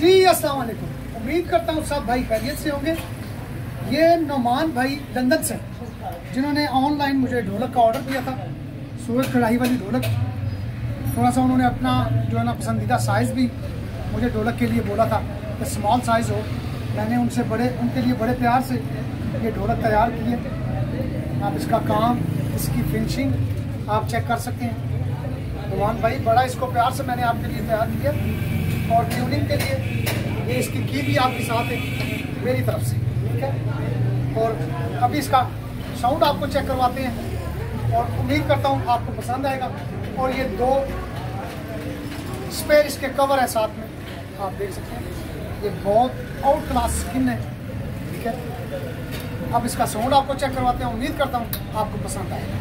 जी, अस्सलाम वालेकुम। उम्मीद करता हूँ सब भाई खैरियत से होंगे। ये नौमान भाई लंदन से जिन्होंने ऑनलाइन मुझे ढोलक का ऑर्डर दिया था सूरज कढ़ाई वाली ढोलक। थोड़ा सा उन्होंने अपना जो है ना पसंदीदा साइज़ भी मुझे ढोलक के लिए बोला था कि स्मॉल साइज़ हो। मैंने उनसे बड़े, उनके लिए बड़े प्यार से ये ढोलक तैयार किए। आप इसका काम, इसकी फिनिशिंग आप चेक कर सकते हैं। नुमान भाई, बड़ा इसको प्यार से मैंने आपके लिए तैयार किया। और ट्यूनिंग के लिए ये इसकी की भी आपके साथ है, मेरी तरफ़ से, ठीक है? और अभी इसका साउंड आपको चेक करवाते हैं और उम्मीद करता हूँ आपको पसंद आएगा। और ये दो स्पेयर इसके कवर है साथ में, आप देख सकते हैं। ये बहुत आउट क्लास स्किन है, ठीक है? अब इसका साउंड आपको चेक करवाते हैं, उम्मीद करता हूँ आपको पसंद आएगा।